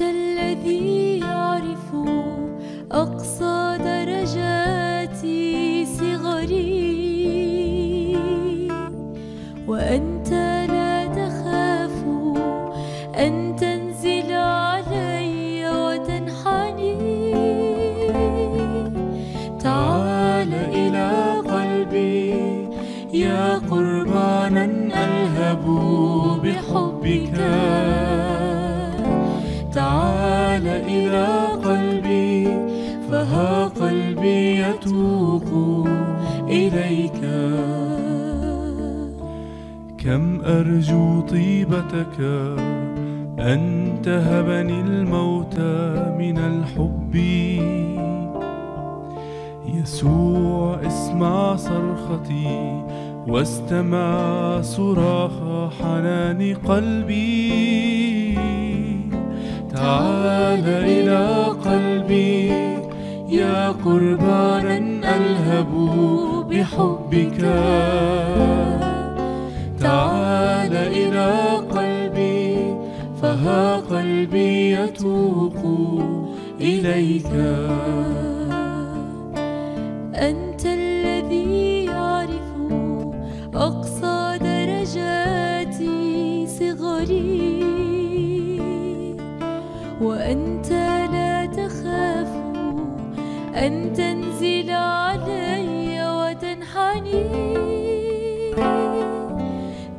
الذي يعرف أقصى درجات صغري وأنت لا تخاف أن تنزل علي وتنحني. تعال إلى قلبي يا قربانا ألهب بحبك. إلى قلبي فها قلبي يتوق إليك. كم أرجو طيبتك أن تهبني الموت من الحب. يسوع اسمع صرختي واستمع صراخ حنان قلبي. تعال إلى قلبي. يا قربانا ألهب بحبك. تعال إلى قلبي فها قلبي يتوق إليك. أنت الذي وأنت لا تخاف أن تنزل علي وتنحني.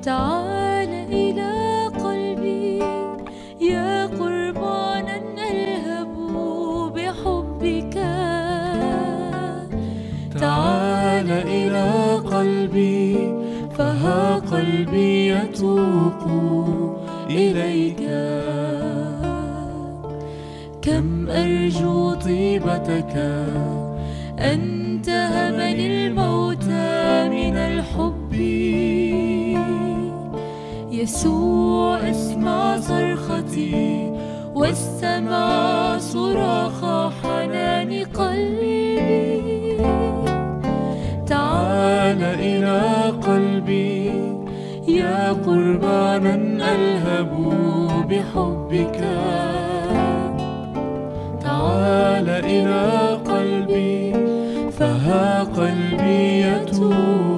تعال إلى قلبي يا قربانا ألهب بحبك. تعال إلى قلبي فها قلبي يتوق إليك. كم أرجو طيبتك؟ أن تهبني الموت من الحب. يسوع اسمع صرختي واستمع صراخ حنان قلبي. تعال إلى قلبي يا قربانا ألهب بحبك. إلى قلبي فها قلبي يتوب.